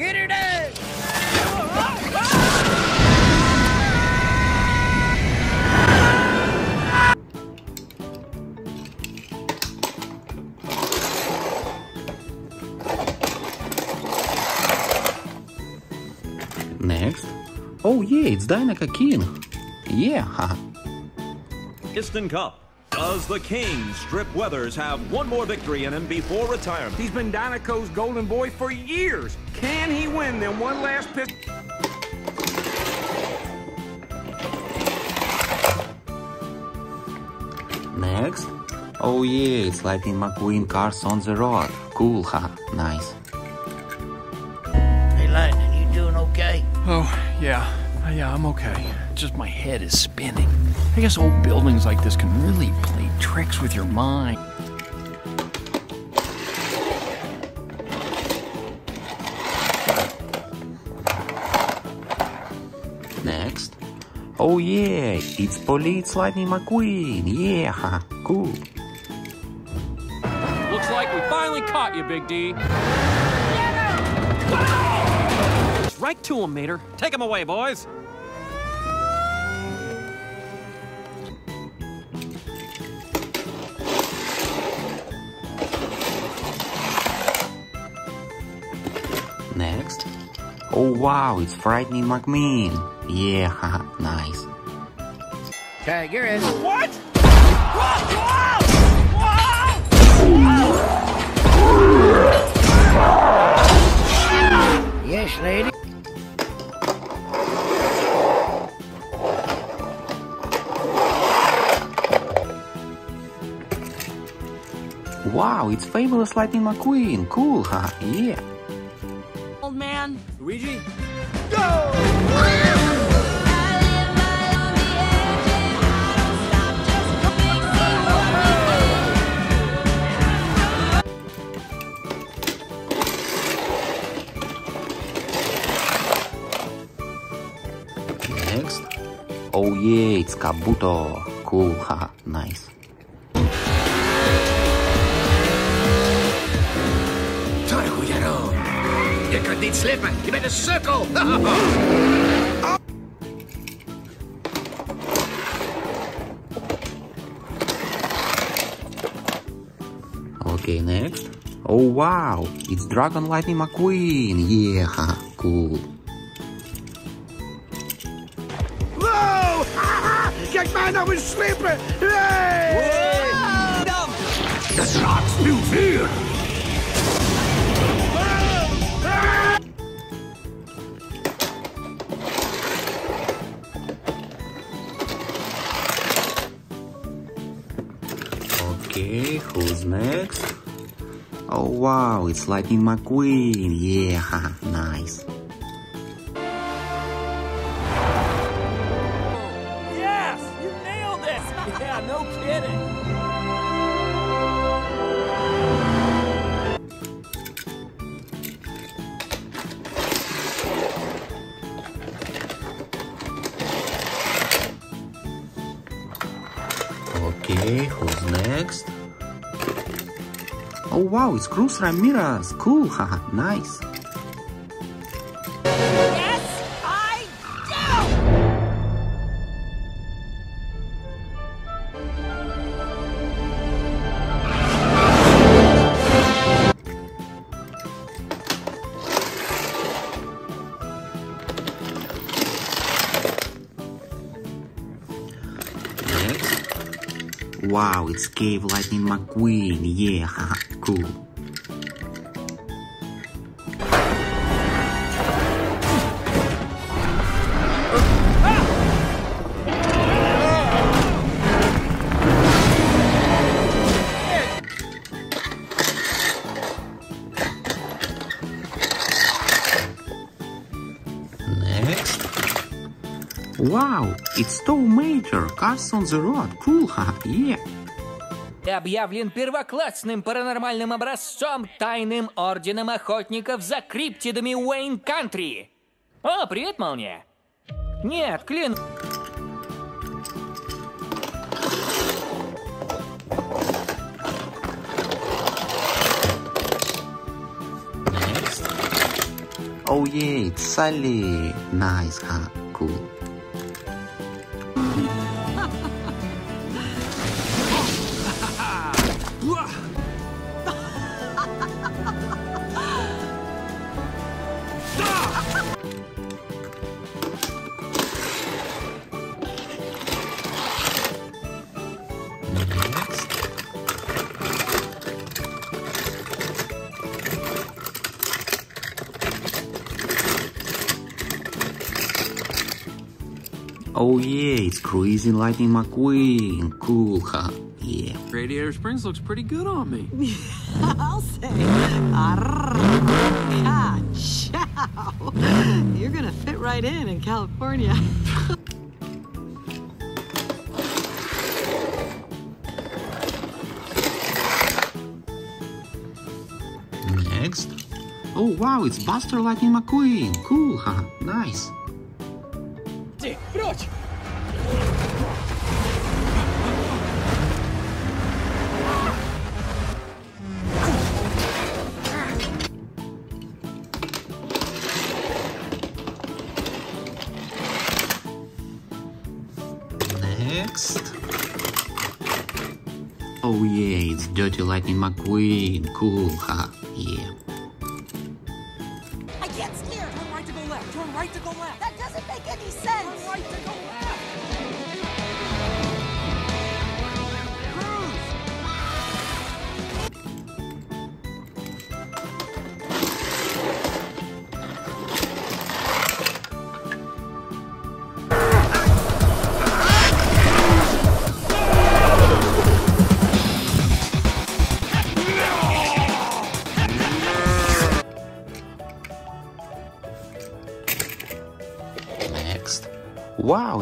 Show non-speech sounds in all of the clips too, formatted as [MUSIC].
Get her done! Next. Oh yeah, it's Dinoco King. Yeah, haha. Piston Cup. Does the King, Strip Weathers, have one more victory in him before retirement? He's been Dinoco's golden boy for years. Can he win them one last piss? Next. Oh yeah, it's Lightning McQueen cars on the road. Cool, huh? Nice. Hey, Lightning, you doing okay? Oh, yeah. Uh, Yeah, I'm okay. Just my head is spinning. I guess old buildings like this can really play tricks with your mind. Next. Oh yeah, it's Police Lightning McQueen. Yeah, haha. [LAUGHS] Cool. Looks like we finally caught you, Big D. Right to him, Mater. Take him away, boys. Oh wow, it's Frightening McMean. Yeah, haha. [LAUGHS] Nice. Tiger is. What? Yes, lady. Wow, it's Fabulous Lightning McQueen. Cool, haha. Yeah. Old go! Next. Oh yeah, it's Kabuto. Cool, haha. Nice. Je You niet slippen. Je bent een sukkel. Okay, next. Oh wow, it's Dragon Lightning McQueen. Yeah. [LAUGHS] Cool. Whoa! Kijk mij nou eens slippen! It's Lightning McQueen. Yeah, wow, it's Cruz Ramirez. Cool, haha. Nice. Wow, it's Cave Lightning McQueen. Yeah, haha. Cool. Next. Wow, it's Tow Mater. Cars on the road. Cool, haha. Yeah. Объявлен первоклассным паранормальным образцом тайным орденом охотников за криптидами Уэйн Кантри. О, привет, Молния. Нет, клин... Oh yeah, it's Sally. Nice, huh? Cool. it's Crazy Lightning McQueen. Cool, huh? Yeah. Radiator Springs looks pretty good on me. [LAUGHS] I'll say. Arrrr. Ka-chow. You're gonna fit right in in California. Next. Oh wow, it's Buster Lightning McQueen. Cool, huh? Nice. Ты, прочь! Oh yeah, it's Dirty Lightning McQueen. Cool, huh?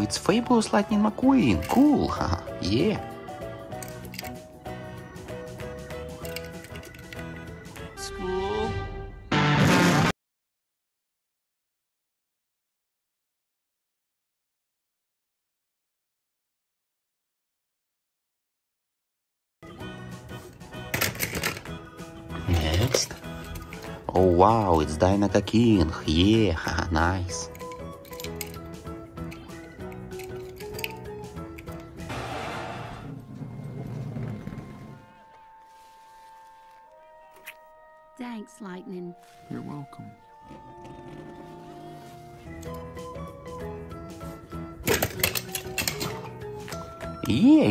It's Fabulous Lightning McQueen. Cool, huh? Yeah. School. Next. Oh wow, it's Dynaka King. Yeah, nice.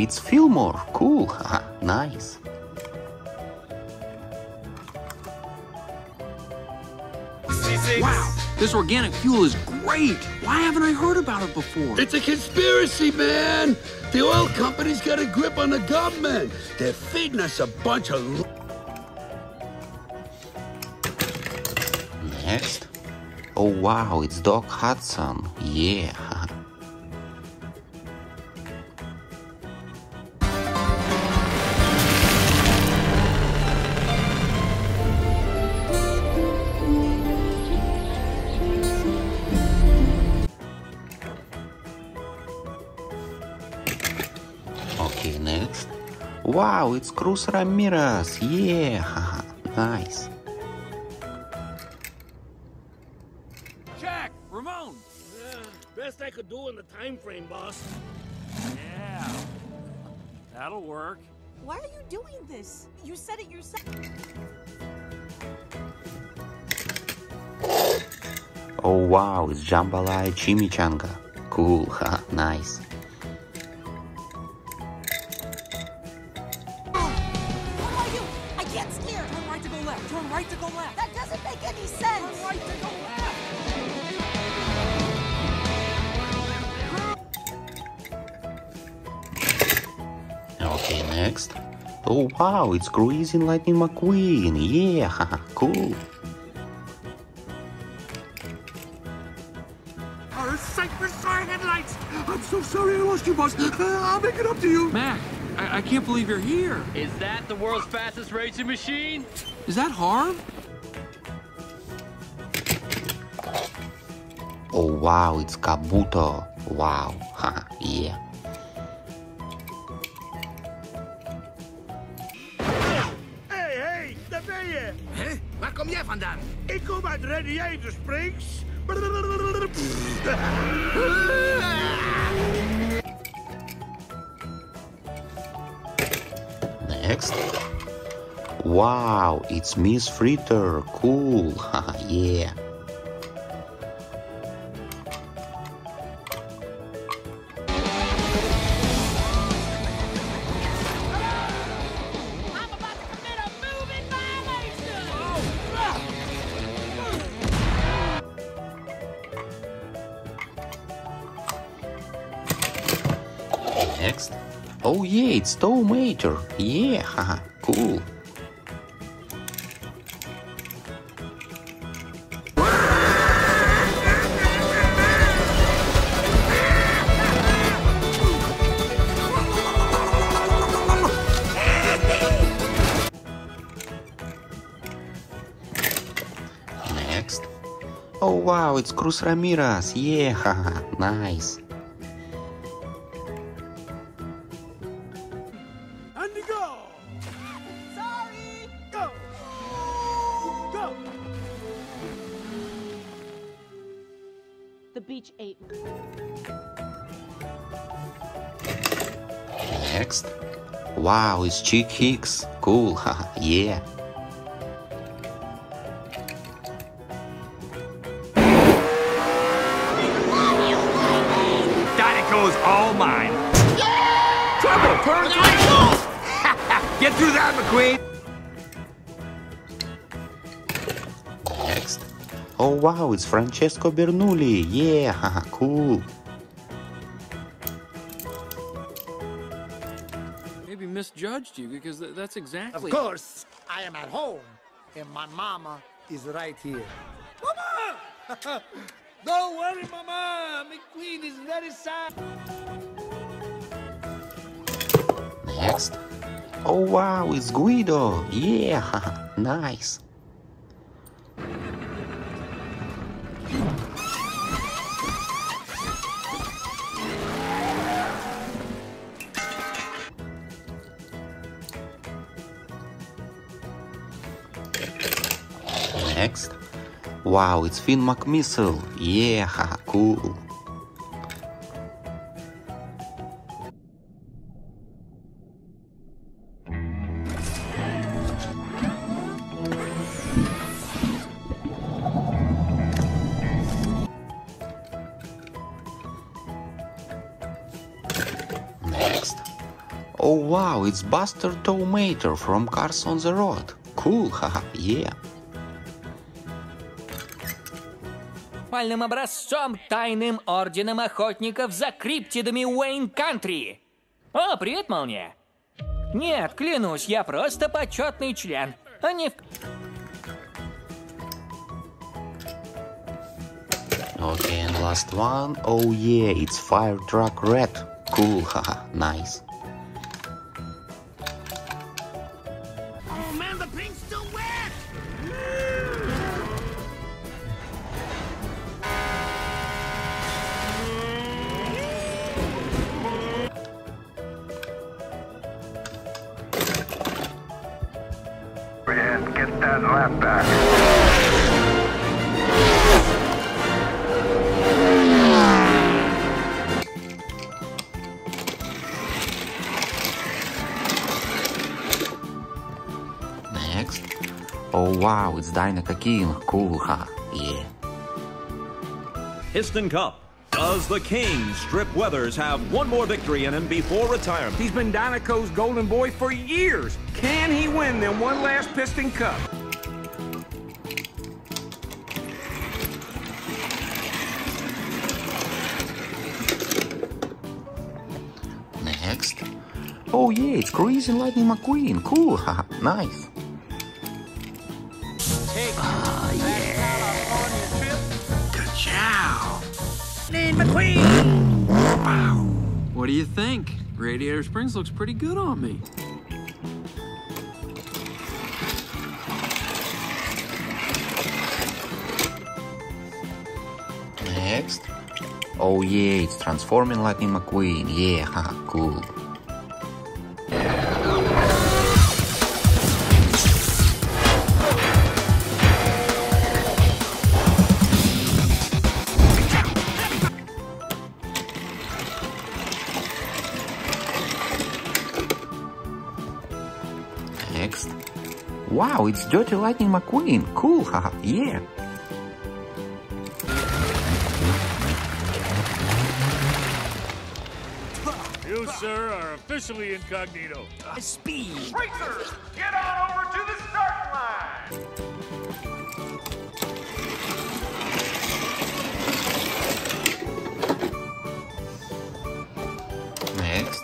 It's Fillmore. Cool, nice. Wow, this organic fuel is great. Why haven't I heard about it before? It's a conspiracy, man. The oil company's got a grip on the government. They're feeding us a bunch of. l- Next. Oh wow, it's Doc Hudson. Yeah. Wow, it's Cruz Ramirez. Yeah, nice. Jack! Ramon! Uh, best I could do in the time frame, boss. Yeah. That'll work. Why are you doing this? You said it yourself. Oh wow, it's jambalaya chimichanga. Cool, haha, nice. Next. Oh wow, it's Crazy Lightning McQueen. Yeah, haha, [LAUGHS] cool. Our sight for our headlights. I'm so sorry I lost you, boss. Uh, I'll make it up to you. Mac, I, I can't believe you're here. Is that the world's fastest racing machine? Is that Harv? Oh wow, it's Kabuto. Wow, [LAUGHS] yeah. Ik kom uit Radiator Springs. Next. Wow, it's Miss Fritter. Cool. [LAUGHS] Yeah. Tow Mater. Yeah, haha, cool. Next. Oh wow, it's Cruz Ramirez. Yeah, haha, nice. The beach ate me. Next. Wow, it's Chick Hicks. Cool, [LAUGHS] haha, yeah. Dinoco's all mine. Yeah! Trouble, turn three. [LAUGHS] Get through that, McQueen. Wow, it's Francesco Bernoulli. Yeah, haha, cool. Maybe misjudged you because th- that's exactly. Of course, I am at home, and my mama is right here. Mama! [LAUGHS] Don't worry, mama. McQueen is very sad. Next. Oh wow, it's Guido. Yeah, [LAUGHS] nice. Wow, it's Finn McMissile. Yeah, cool. Next. Oh wow, it's Buster Tow Mater from Cars on the Road. Cool, haha, yeah. Пальным образцом тайным орденом охотников за криптидами Уэйн Кантри. О, привет, Молния. Нет, клянусь, я просто почетный член. А не. Okay, and last one. Oh yeah, it's Fire Truck Red. Cool, haha, nice. Wow, it's Dinoco King. Cool, haha, yeah. Piston Cup. Does the King, Strip Weathers, have one more victory in him before retirement? He's been Dinoco's golden boy for years. Can he win them one last Piston Cup? Next. Oh yeah, it's Crazy Lightning McQueen. Cool, haha, [LAUGHS] nice. Think? Radiator Springs looks pretty good on me. Next. Oh yeah, it's Transforming Lightning McQueen. Yeah, [LAUGHS] cool. Wow, it's Dirty Lightning McQueen. Cool, haha, yeah. You, sir, are officially incognito. Speed. Racers, get on over to the start line. Next.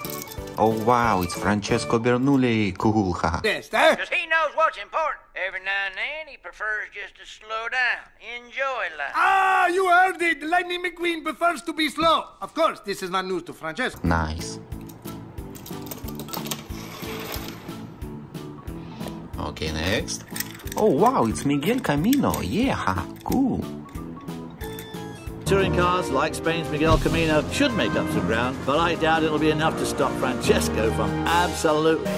Oh wow, it's Francesco Bernoulli. Cool, haha. Yes, eh? Because he knows what's important. Every now and then, he prefers just to slow down, enjoy life. Ah, you heard it. Lightning McQueen prefers to be slow. Of course, this is not news to Francesco. Nice. Okay, next. Oh wow, it's Miguel Camino. Yeah, haha, cool. Touring cars like Spain's Miguel Camino should make up some ground, but I doubt it'll be enough to stop Francesco from absolutely.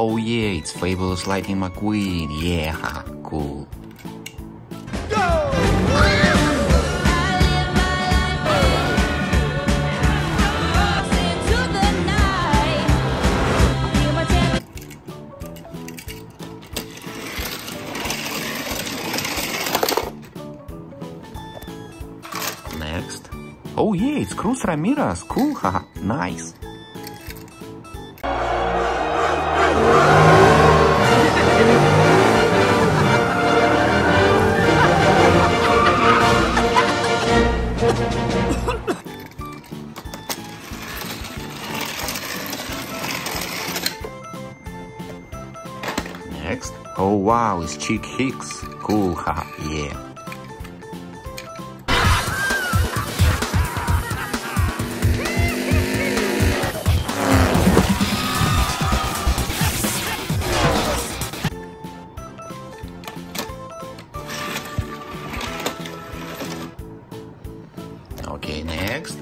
Oh yeah, it's Fabulous Lightning McQueen. Yeah, cool. Next. Oh yeah, it's Cruz Ramirez. Cool, haha, nice. Chick Hicks. Cool, haha, yeah. Okay, next.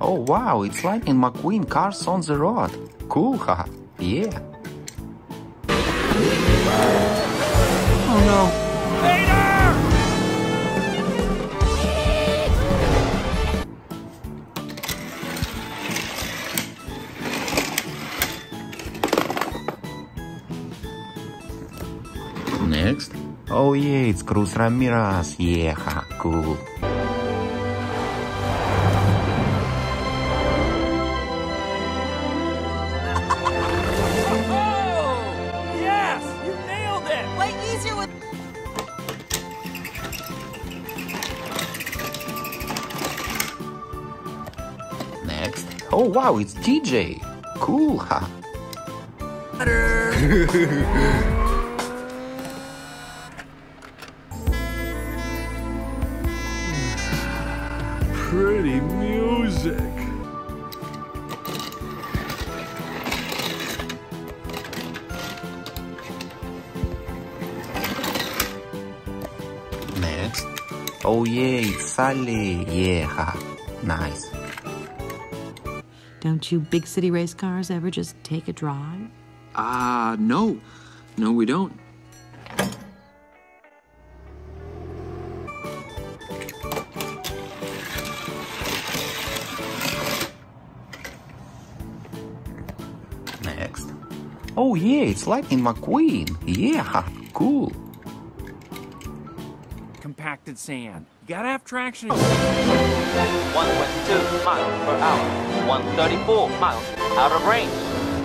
Oh wow, it's Lightning McQueen cars on the road. Cool, haha, yeah. It's Cruz Ramirez. Yeah, haha, cool. Oh! Yes! You nailed it! Way easier with. Next. Oh wow, it's DJ. Cool, haha. [LAUGHS] Next. Oh yeah, it's Sally. Yeah, haha. Nice. Don't you big city race cars ever just take a drive? Ah, no. No, we don't. Next. Oh yeah, it's Lightning McQueen. Yeah, haha, cool. Compacted sand. You gotta have traction. 122 miles per hour. 134 miles. Out of range.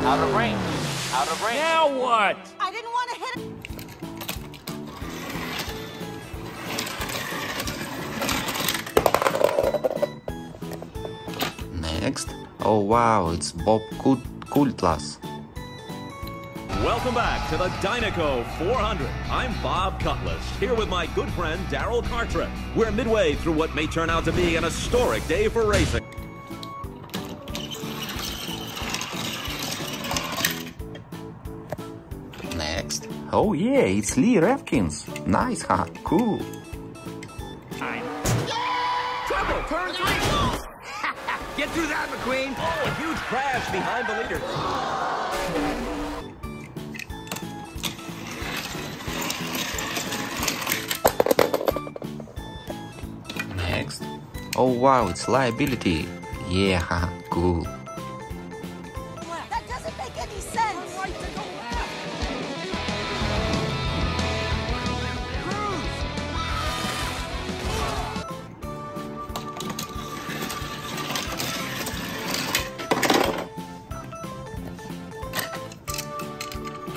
Out of range. Out of range. Now what? I didn't want to hit it. Next. Oh wow, it's Bob Kult Cutlass. Welcome back to the Dinoco 400. I'm Bob Cutlass, here with my good friend Darrell Cartrip. We're midway through what may turn out to be an historic day for racing. Next. Oh yeah, it's Lee Revkins. Nice, huh? Cool. Trouble, turn three! [LAUGHS] Get through that, McQueen! Oh, a huge crash behind the leaders. Oh wow, it's liability. Yeah, haha, [LAUGHS] cool. That doesn't make any sense.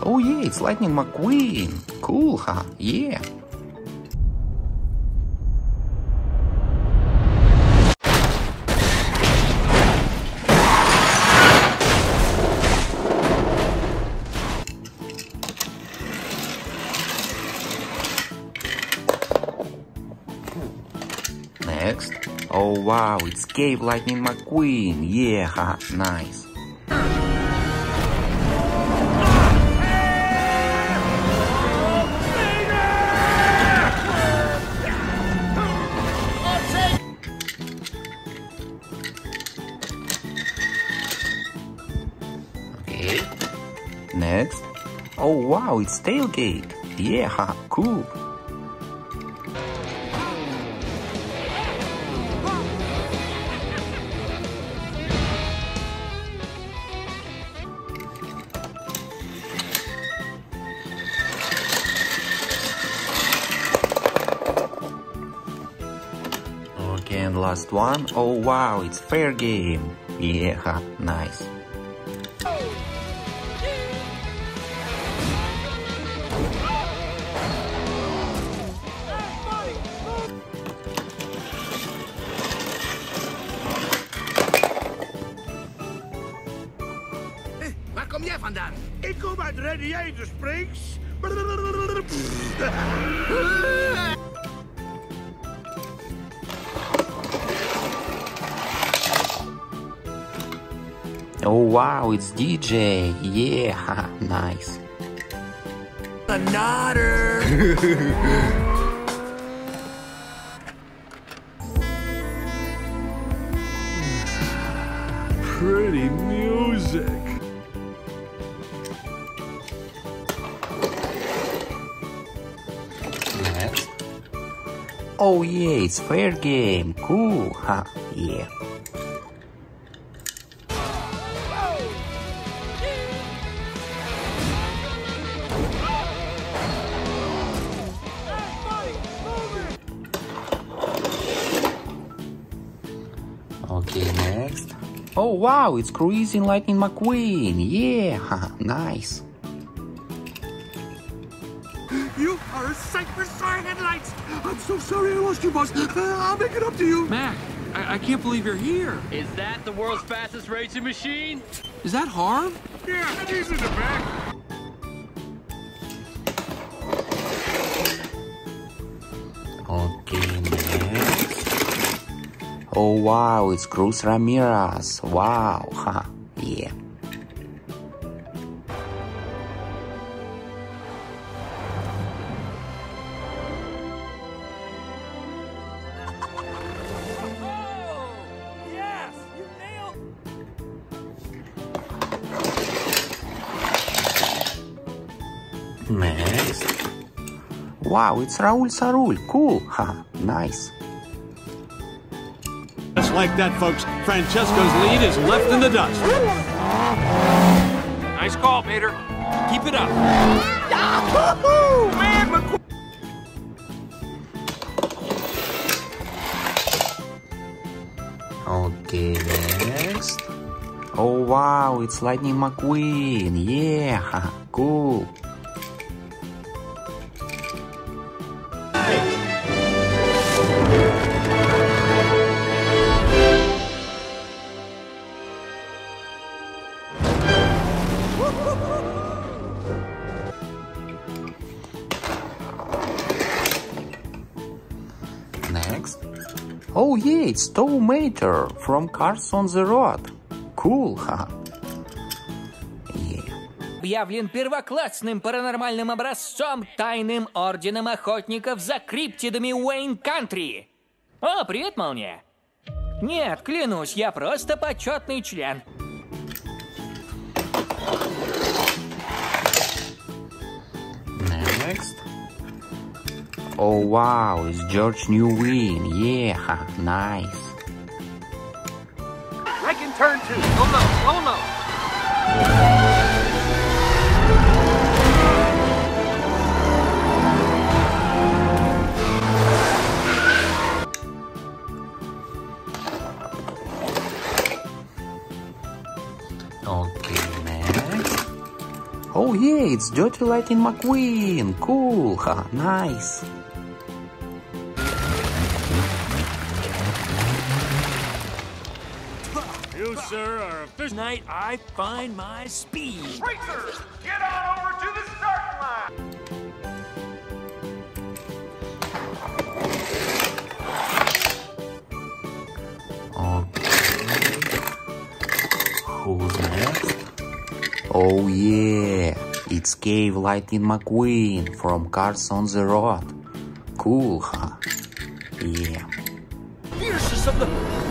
Oh yeah, it's Lightning McQueen. Cool, huh? Yeah. Wow, it's Cave Lightning McQueen. Yeah, ha, nice. Next. Oh wow, it's Tailgate. Yeah, cool. Last one. Oh wow, it's fair game. Yeah, nice. Wow, it's DJ. Yeah, [LAUGHS] nice. A nodder. [LAUGHS] Pretty music. Next. Oh yeah, it's fair game. Cool, ha, yeah. Wow, it's Cruising Lightning McQueen. Yeah, [LAUGHS] nice. You are a sight for sore headlights. I'm so sorry I lost you, boss. Uh, I'll make it up to you. Mac, I, I can't believe you're here. Is that the world's fastest racing machine? Is that Harv? Yeah, he's in the back. Oh wow, it's Cruz Ramirez. Wow, [LAUGHS] ha, yeah. Yes, you nailed. Next. Wow, it's Raoul ÇaRoule. Cool, ha, nice. Just like that, folks, Francesco's lead is left in the dust. Nice call, Peter. Keep it up. Yahoo! Man, McQueen. Okay, next. Oh wow, it's Lightning McQueen. Yeah, [LAUGHS] cool. It's Tow Mater from Cars on the Road. Cool, ха. Объявлен первоклассным паранормальным образцом тайным орденом охотников за криптидами Уэйн Кантри. О, привет, Молния. Нет, клянусь, я просто почетный член. Next. Oh wow, it's George New Win. Yeah, nice. I can turn two. Go low, go low. Okay, next. Oh yeah, it's Dirty Lightning McQueen. Cool, ha, nice. Sir, are official. Tonight I find my speed. Racers, get on over to the start line. Okay. Who's next? Oh yeah, it's Cave Lightning McQueen from Cars on the Road. Cool, huh? Yeah. Fiercest of the.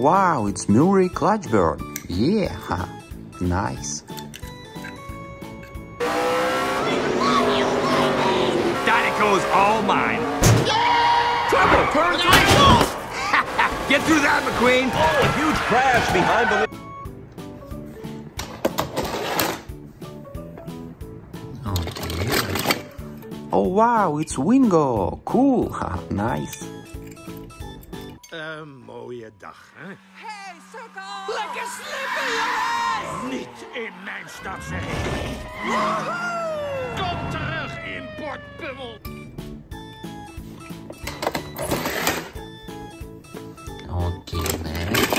Wow, it's Murray Clutchburn. Yeah, huh? nice. Dinoco's all mine. Yeah! Trouble, turn three. [LAUGHS] Get through that, McQueen. Oh, a huge crash behind the. Okay. Oh, oh wow, it's Wingo. Cool, huh? nice. Een mooie dag, hè? Hey, circle! Lekker slippen, jongens! Niet in mijn stad, zeg Kom terug in Port Bummel. Okay, next.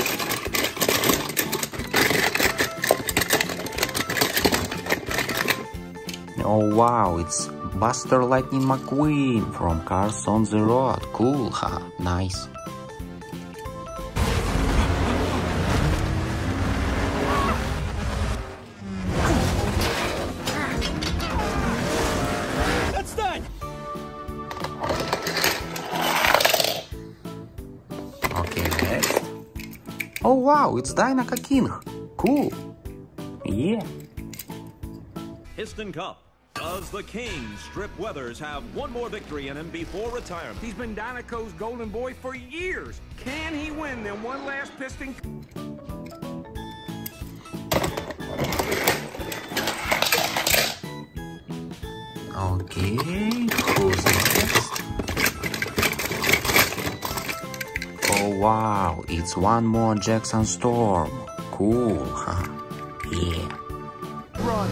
Oh wow, it's Buster Lightning McQueen from Cars on the Road. Cool, huh? Nice. Wow, it's Dinoco King. Cool. Yeah. Piston Cup. Does the King, Strip Weathers, have one more victory in him before retirement? He's been Dinoco's golden boy for years. Can he win them one last piston? Okay, who's wow, it's one more Jackson Storm. Cool, huh? Yeah. Run.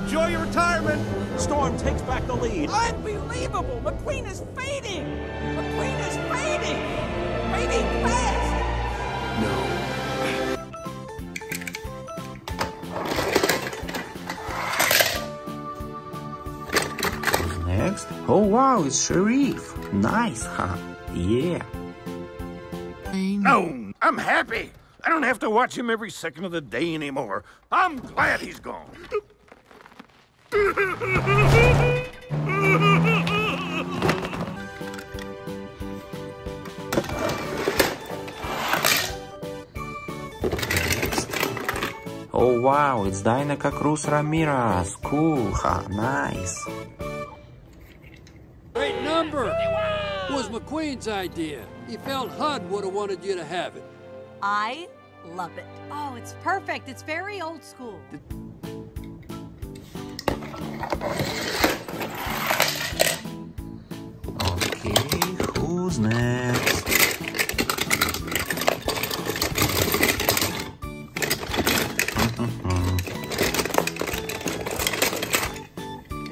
Enjoy your retirement. Storm takes back the lead. Unbelievable! McQueen is fading! McQueen is fading! Fading fast! Who's next? Oh wow, it's Sheriff. Nice, huh? Yeah. No, I'm happy. I don't have to watch him every second of the day anymore. I'm glad he's gone. Oh wow, it's Dinoco Cruz Ramirez. Cool, huh? Nice. Great number! It was McQueen's idea. He felt Hud would have wanted you to have it. I love it. Oh, it's perfect. It's very old school. Okay, who's next?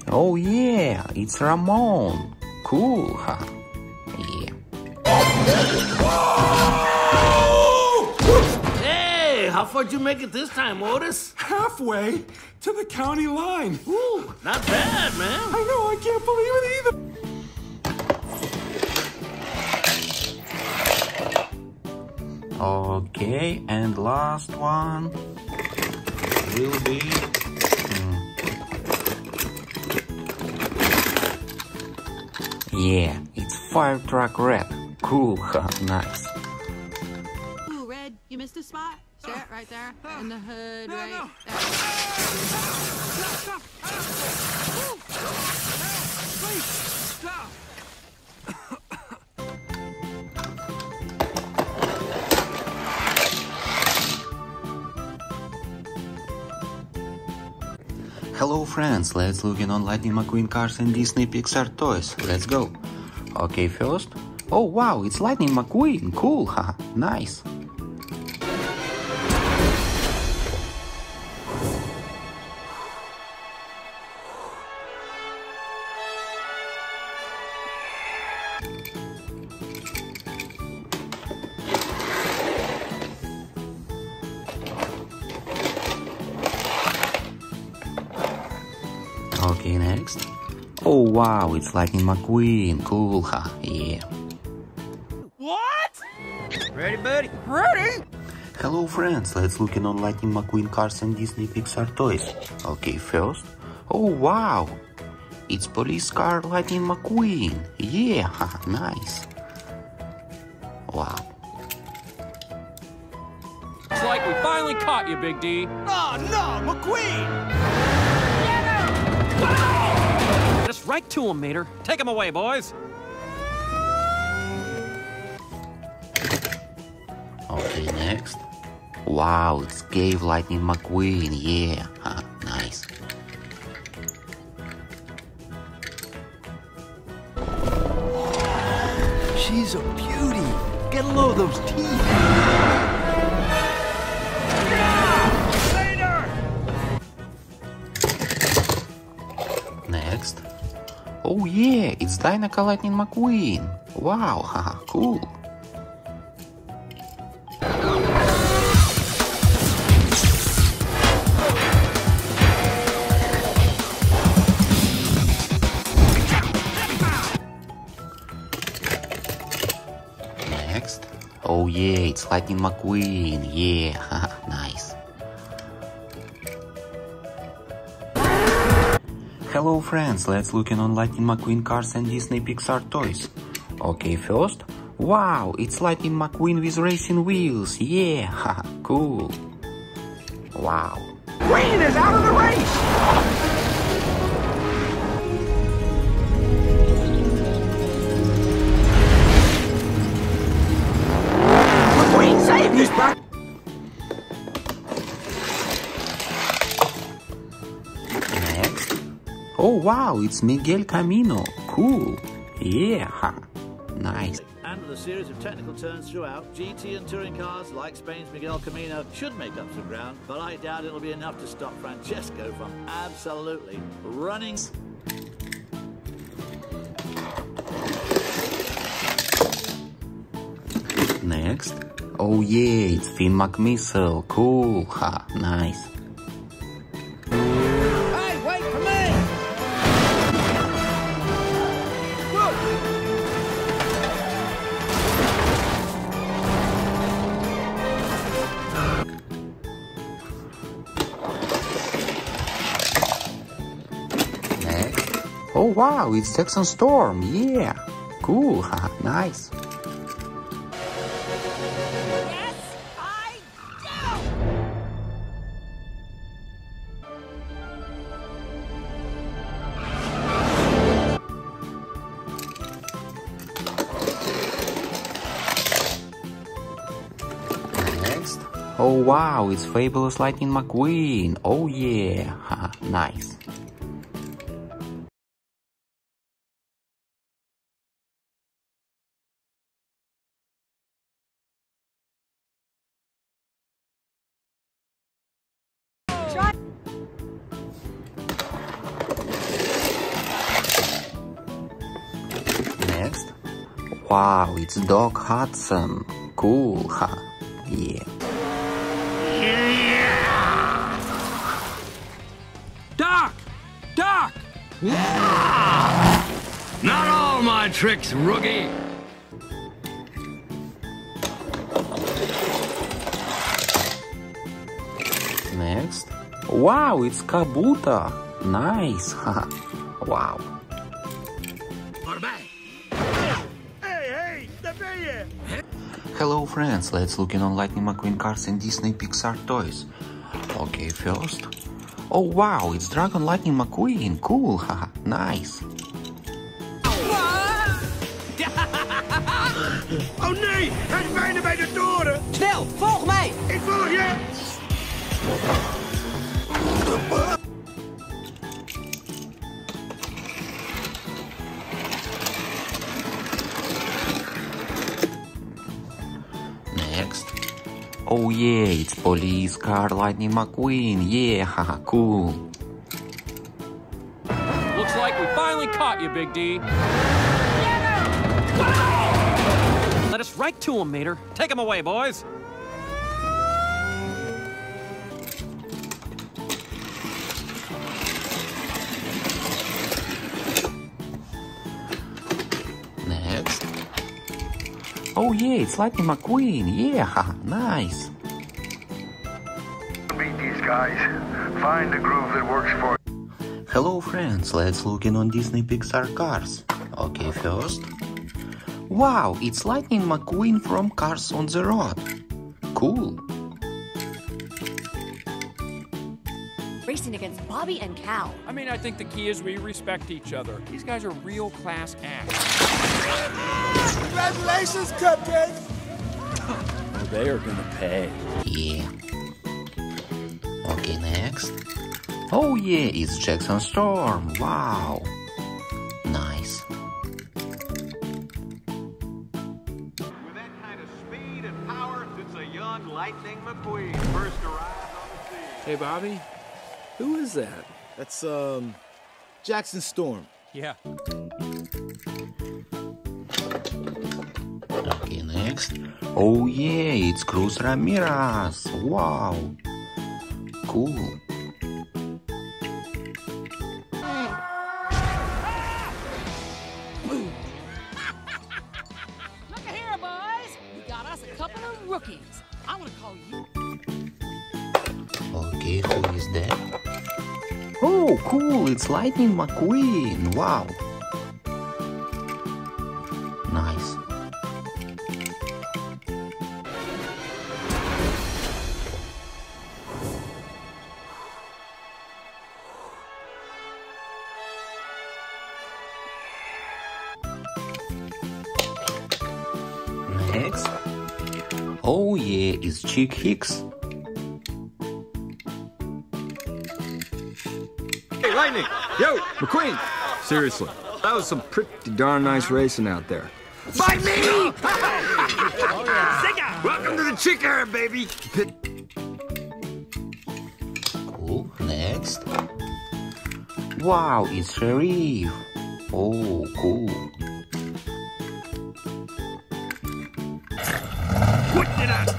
[LAUGHS] oh yeah, it's Ramon. Cool, huh? How far'd you make it this time, Otis? Halfway to the county line. Ooh, not bad, man. I know, I can't believe it either. Okay, and last one will be. hmm. Yeah, it's Fire Truck Red. Cool, [LAUGHS] ha, nice. Right there? Ah. In the hood, right there. Please, stop! Hello friends, let's look in on Lightning McQueen cars and Disney Pixar toys. Let's go. Okay, first. Oh wow, it's Lightning McQueen. Cool, haha, nice. Wow, it's Lightning McQueen. Cool, ha, yeah. What? Ready, buddy? Ready? Hello friends, let's look in on Lightning McQueen cars and Disney Pixar toys. Okay, first. Oh wow, it's police car Lightning McQueen. Yeah, haha, [LAUGHS] nice. Wow. It's like we finally caught you, Big D. Oh, no, McQueen! Just right to him, Mater. Take him away, boys. Okay, next. Wow, it's Cave Lightning McQueen. Yeah, ha, nice. She's a beauty. Get a load of those teeth. Yeah, it's Dinoco Lightning McQueen. Wow, haha, cool. Next. Oh yeah, it's Lightning McQueen. Yeah, haha, Hello friends, let's look in on Lightning McQueen cars and Disney Pixar toys. Okay, first. Wow, it's Lightning McQueen with racing wheels. Yeah, [LAUGHS] cool. Wow. Queen is out of the race! Wow, it's Miguel Camino. Cool. Yeah. Nice. And with a series of technical turns throughout, GT and touring cars like Spain's Miguel Camino should make up some ground, but I doubt it'll be enough to stop Francesco from absolutely running. Next. Oh yeah, it's Finn McMissile. Cool. Ha, nice. Oh wow, it's Texan Storm. Yeah. Cool. Ha, [LAUGHS] nice. Next. Oh wow, it's Fabulous Lightning McQueen. Oh yeah. Ha, [LAUGHS] nice. Wow, it's Doc Hudson. Cool, ha. Yeah. Doc! Doc! Not all my tricks, rookie! Next. Wow, it's Kabuto. Nice, [LAUGHS] ha. Wow. Hello friends, let's look in on Lightning McQueen cars and Disney Pixar toys. Okay, first. Oh wow, it's Dragon Lightning McQueen. Cool, haha, [LAUGHS] nice. [LAUGHS] Oh nee, hij is bijna bij de toren. Snel, volg mij! Ik volg je. Oh yeah, it's police car Lightning McQueen. Yeah, [LAUGHS] haha, cool. Looks like we finally caught you, Big D. Let us right to him, Mater. Take him away, boys. Oh yeah, it's Lightning McQueen. Yeah, [LAUGHS] nice. Beat these guys. Find a groove that works for Hello friends, let's look in on Disney Pixar cars. Okay, first. Wow, it's Lightning McQueen from Cars on the Road. Cool. Racing against Bobby and Cal. I mean, I think the key is we respect each other. These guys are real class acts. Congratulations, Cupcake! They are gonna pay. Yeah. Okay, next. Oh yeah, it's Jackson Storm. Wow. Nice. It's a young Lightning McQueen. First arrives on the scene. Hey, Bobby. Who is that? That's, um, Jackson Storm. Yeah. Okay, next. Oh yeah, it's Cruz Ramirez. Wow. Cool. Look here, boys. We got us a couple of rookies. I want to call you. Okay, who is that? Oh, cool, it's Lightning McQueen. Wow. Chick Hicks. Hey, Lightning! Yo, McQueen! Seriously, that was some pretty darn nice racing out there. By me! [LAUGHS] Oh, Welcome to the chick era, baby. Cool. Next. Wow, it's Sheriff. Oh, cool.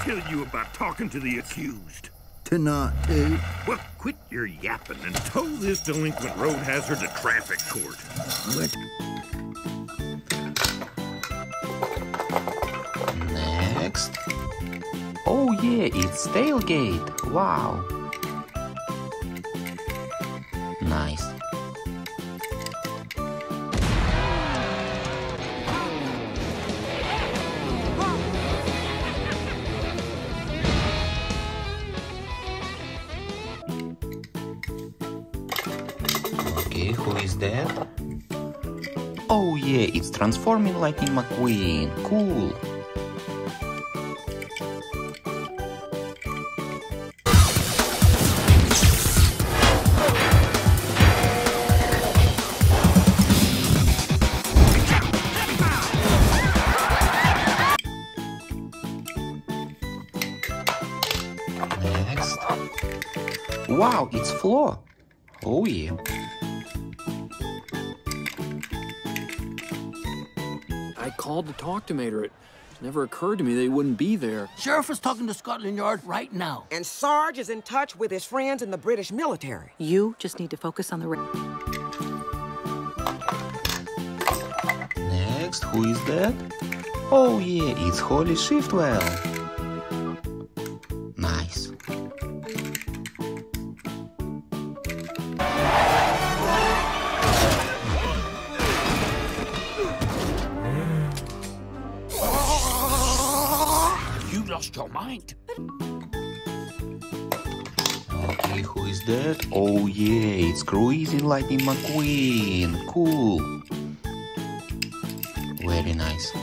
Tell you about talking to the accused? To not do. Eh? Well, quit your yapping and tow this delinquent road hazard to traffic court. What? Next. Oh yeah, it's Tailgate. Wow. Nice. Oh yeah, it's transforming Lightning McQueen. Cool. Next. Wow, it's Flo. Oh yeah. Called to talk to Mater. It never occurred to me they wouldn't be there. Sheriff is talking to Scotland Yard right now. And Sarge is in touch with his friends in the British military. You just need to focus on the. Ra- Next, who is that? Oh yeah, it's Holly Shiftwell. Lost mind. Okay, who is that? Oh yeah, it's Cruising Lightning McQueen. Cool. Very nice.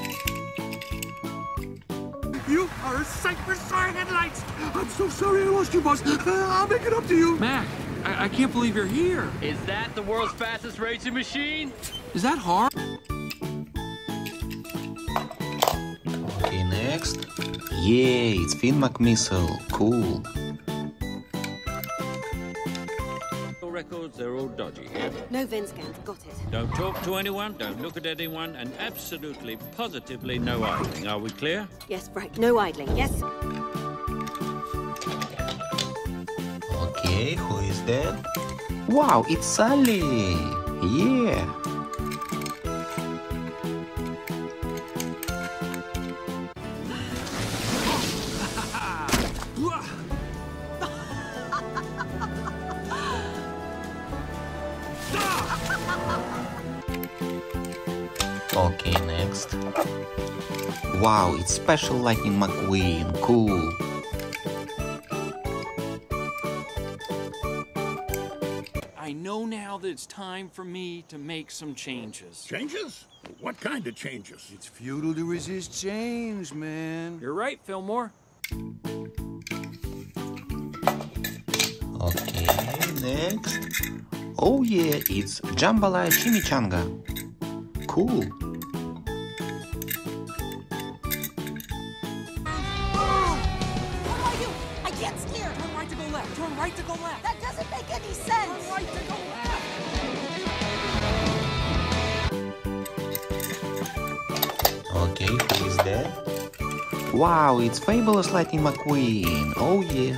You are a sight for sore headlights. I'm so sorry I lost you, boss. Uh, I'll make it up to you. Mac, I, I can't believe you're here. Is that the world's fastest racing machine? Is that hard? Next. Yeah, it's Finn McMissile. Cool. Records, they're all dodgy here. No VIN scans, got it. Don't talk to anyone, don't look at anyone, and absolutely, positively no idling. Are we clear? Yes, right. No idling. Yes. Okay, who is that? Wow, it's Sally. Yeah. Special Lightning McQueen. Cool. I know now that it's time for me to make some changes. Changes? What kind of changes? It's futile to resist change, man. You're right, Fillmore. Okay, next. Oh yeah, it's Jambalaya Chimichanga. Cool. Wow, it's Fabulous Lightning McQueen. Oh yeah.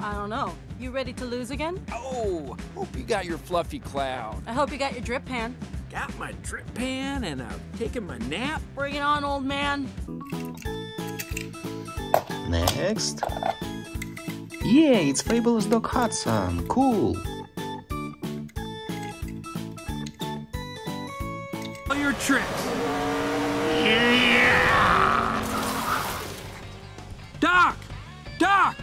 I don't know. You ready to lose again? Oh, hope you got your fluffy cloud. I hope you got your drip pan. Got my drip pan and I'm taking my nap. Bring it on, old man. Next. Yeah, it's Fabulous Doc Hudson. Cool. Tricks. Doc! Doc!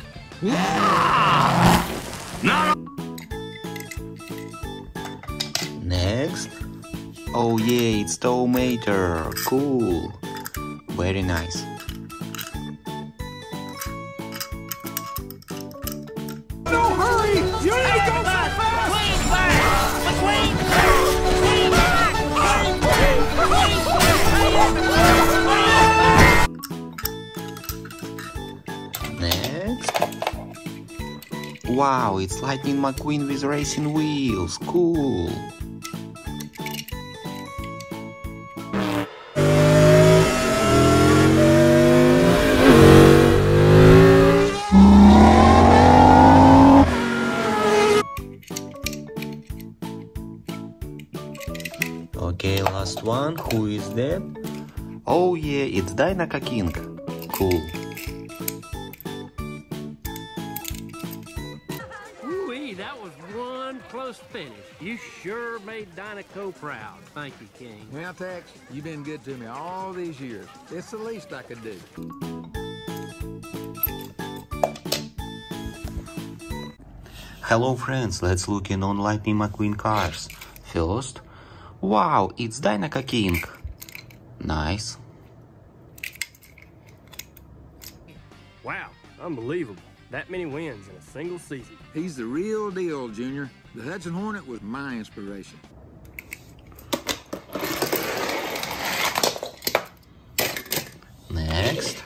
Next. Oh yeah, it's Tow Mater. Cool. Very nice. Wow, it's Lightning McQueen with racing wheels. Cool. Okay, last one. Who is that? Oh yeah, it's Dinoco King. Cool. Close finish. You sure made Dinoco proud. Thank you, King. Well, Tex, you've been good to me all these years. It's the least I could do. Hello friends, let's look in on Lightning McQueen cars. First, wow, it's Dinoco King. Nice. Wow, unbelievable. That many wins in a single season. He's the real deal, Junior. The Hudson Hornet was my inspiration. Next.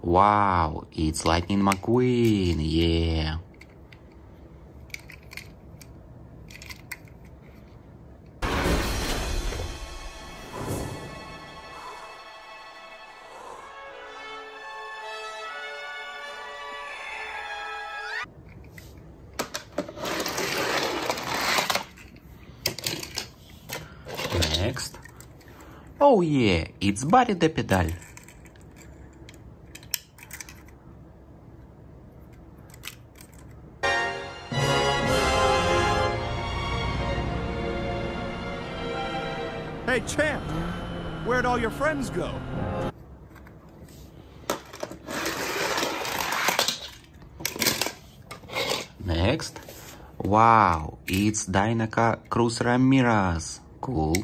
Wow, it's Lightning McQueen, yeah. Oh yeah, it's Barry DePedal. Hey, champ! Where'd all your friends go? Next. Wow, it's Dinoco Cruz Ramirez. Cool.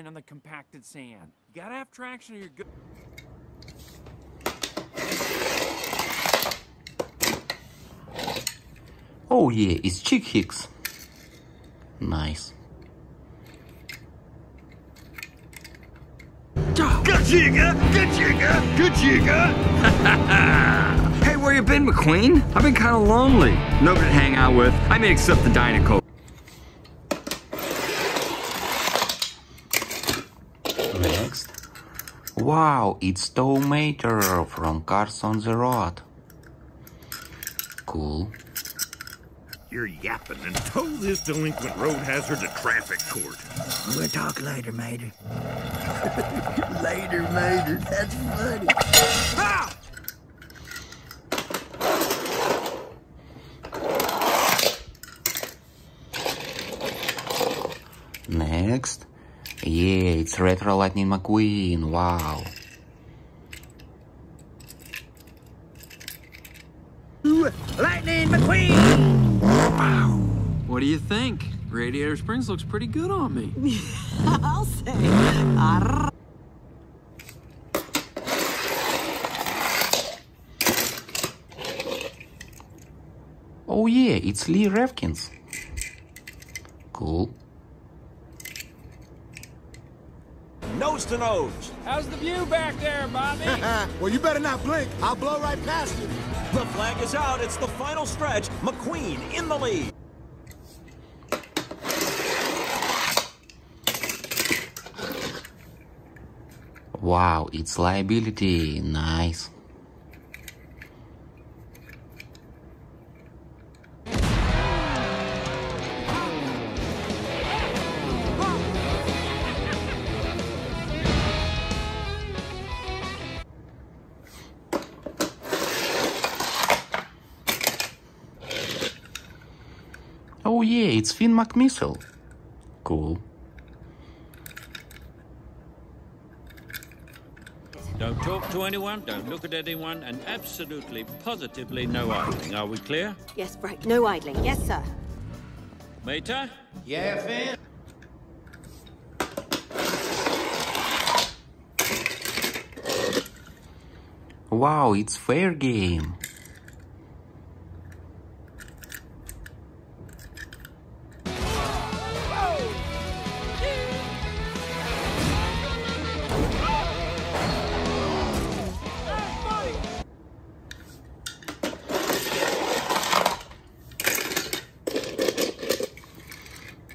Line on the compacted sand. You gotta have traction or you're good. Oh yeah, it's Chick Hicks. Nice. Good jigger! Good jigger! Good jigger! [LAUGHS] hey, where you been, McQueen? I've been kind of lonely. Nobody to hang out with. I mean, except the Dinoco. Next. Wow, it's Tow Mater from Cars on the Road. Cool. You're yapping and tow this delinquent road hazard to traffic court. We'll talk later, Mater. [LAUGHS] later, Mater. That's funny. Ah! Next. Yeah, it's Retro Lightning McQueen. Wow. Lightning McQueen! Wow. What do you think? Radiator Springs looks pretty good on me. [LAUGHS] I'll say. Arr. Oh yeah, it's Lee Revkins. Cool. Nose to nose. How's the view back there, Bobby? [LAUGHS] well, you better not blink. I'll blow right past you. The flag is out. It's the final stretch. McQueen in the lead. Wow, it's liability. Nice. Yeah, it's Finn McMissile. Cool. Don't talk to anyone, don't look at anyone, and absolutely, positively no idling. Are we clear? Yes, right. No idling. Yes, sir. Mater? Yeah, Finn? Wow, it's fair game.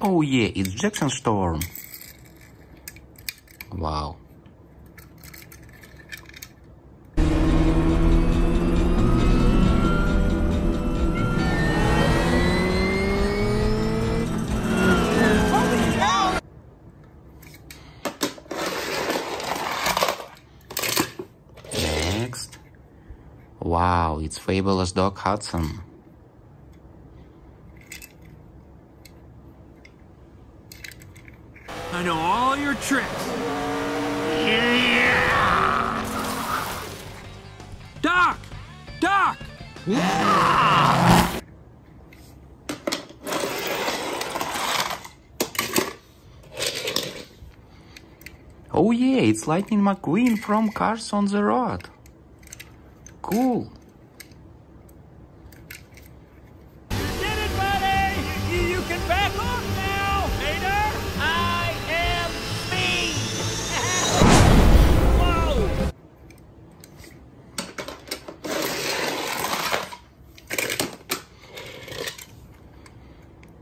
Oh yeah, it's Jackson Storm. Wow. Next. Wow, it's Fabulous Doc Hudson. It's Lightning McQueen from Cars on the Road. Cool. Get it, buddy! You, you can back off now! I am me!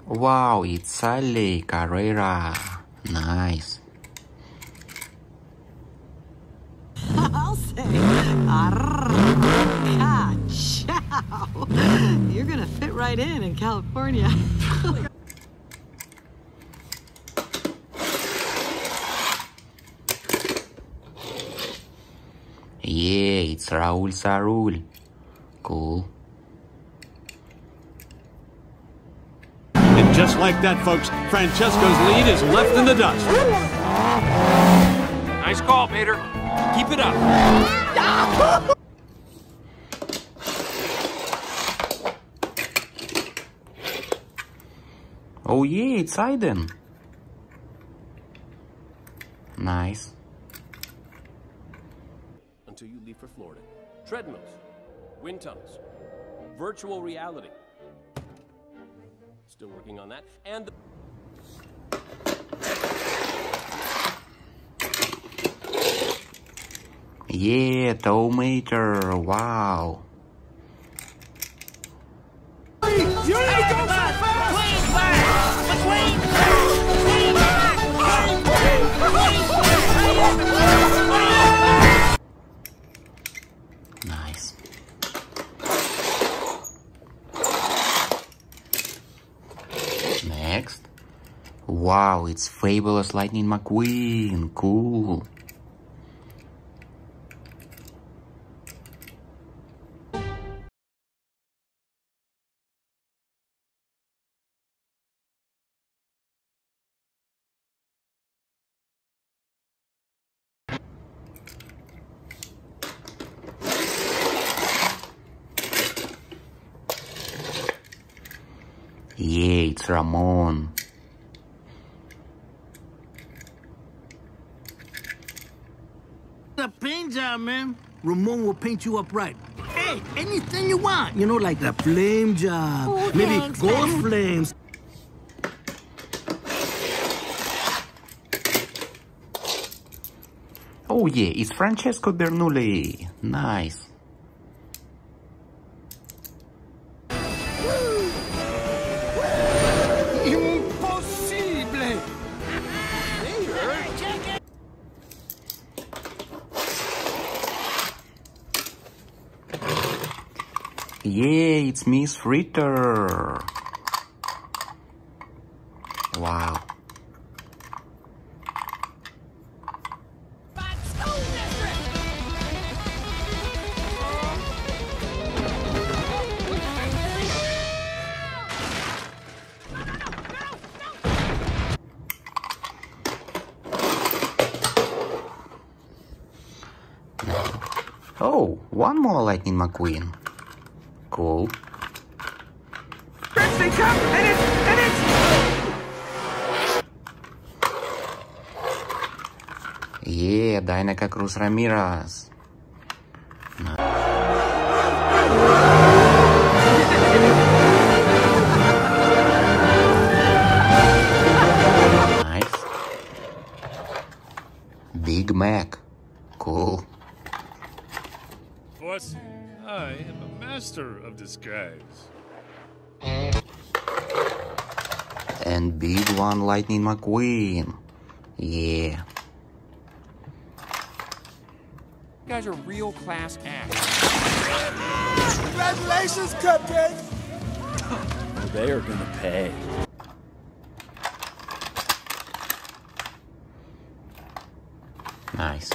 Whoa! Wow, it's Sally Carrera. Nice. I'll say. Arr. Ka-chow. You're gonna fit right in in California. Yeah, it's Raoul ÇaRoule. Cool. And just like that, folks, Francesco's lead is left in the dust. Nice call, Peter. Keep it up. Oh yeah, it's Aiden. Nice. Until you leave for Florida. Treadmills, wind tunnels, virtual reality. Still working on that. And the Yeah, Tow Mater. Wow. You Wow, it's Fabulous Lightning McQueen. Cool. Yeah, it's Ramon. The paint job, man. Ramon will paint you up right. Hey, anything you want. You know, like the flame job. Oh, Maybe thanks, gold man. flames. Oh yeah, it's Francesco Bernoulli. Nice. Fritter. Wow. Oh, one more Lightning McQueen. Cool. Dinoco Cruz Ramirez. Nice. Big Mac. Cool. Boss, I am a master of disguise. And big one Lightning McQueen. Yeah. You guys are real class acts. Congratulations, Cupcake! They are gonna pay. Nice.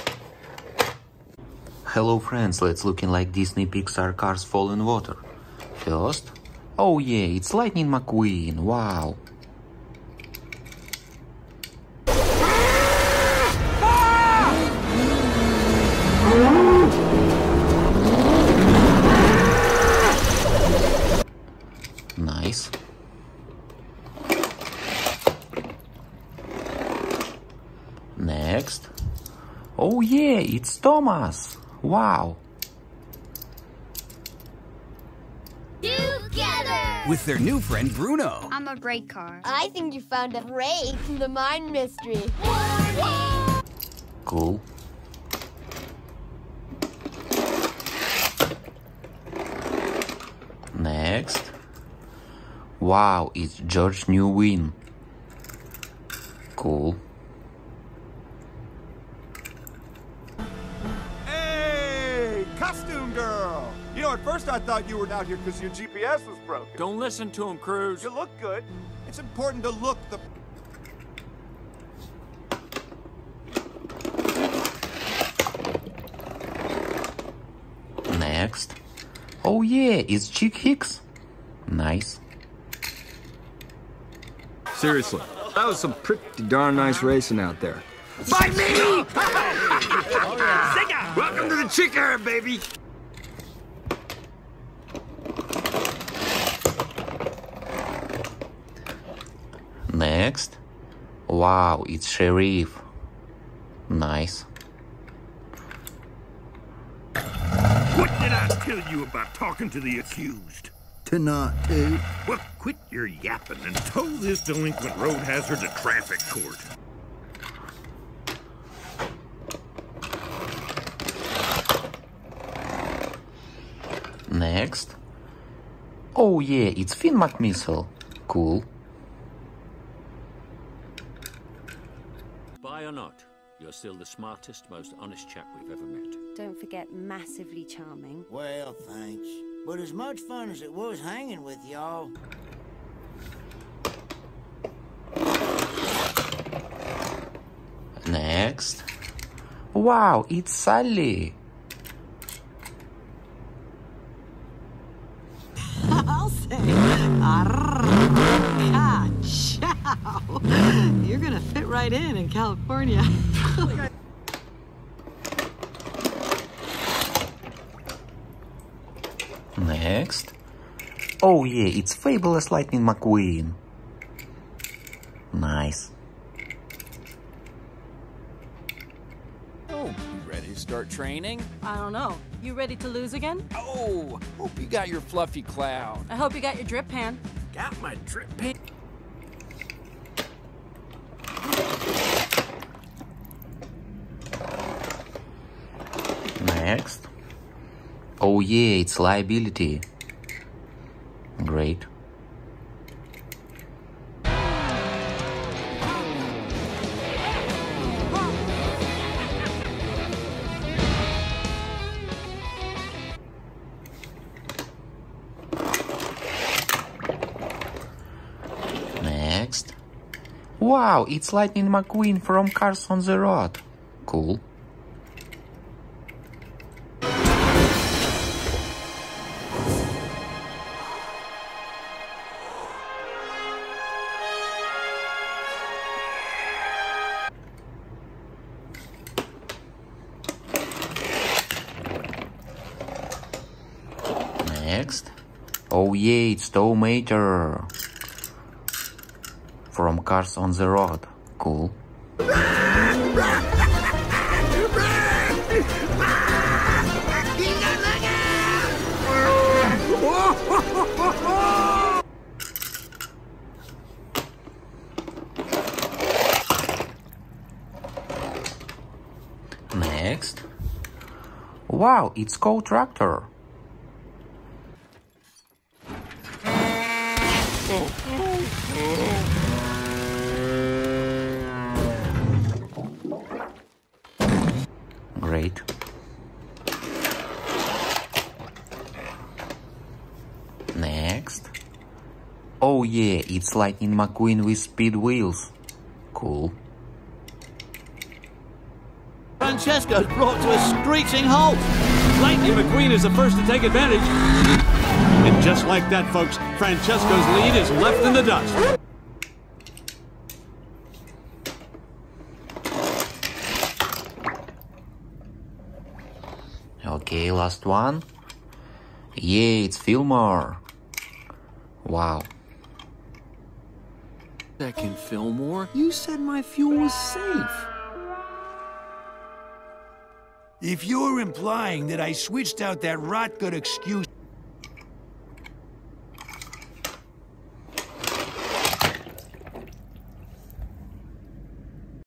Hello friends, let's looking like Disney Pixar cars fall in water. First, oh yeah, it's Lightning McQueen, wow. Thomas. Wow. Together! With their new friend Bruno. I'm a great car. I think you found a break in the mind mystery. Cool. Next. Wow, it's George New Win. Cool. At first I thought you were out here because your GPS was broken. Don't listen to him, Cruz. You look good. It's important to look the. Next. Oh yeah, it's Chick Hicks. Nice. Seriously, that was some pretty darn nice racing out there. By me! [LAUGHS] Welcome to the chick era, baby! Next. Wow, it's Sheriff. Nice. What did I tell you about talking to the accused? To not to. Eh? Well, quit your yapping and tow this delinquent road hazard to traffic court. Next. Oh yeah, it's Finn McMissile. Cool. Buy or not, you're still the smartest, most honest chap we've ever met. Don't forget massively charming. Well, thanks. But as much fun as it was hanging with y'all, Next. Wow, it's Sally. Right in in California. [LAUGHS] Next. Oh yeah, it's Fabulous Lightning McQueen. Nice. Oh, you ready to start training? I don't know. You ready to lose again? Oh, hope you got your fluffy cloud. I hope you got your drip pan. Got my drip pan. Next. Oh yeah, it's liability. Great. Next. Wow, it's Lightning McQueen from Cars on the Road. Cool. Oh yeah, it's tow Mater From Cars on the Road. Cool. Next. Wow, it's Cold Tractor. Great. Next. Oh yeah, it's Lightning McQueen with speed wheels. Cool. Francesco's brought to a screeching halt. Lightning McQueen is the first to take advantage. And just like that, folks, Francesco's lead is left in the dust. Okay, last one. Yeah, it's Fillmore. Wow. Second, Fillmore. You said my fuel was safe. If you're implying that I switched out that rot gut excuse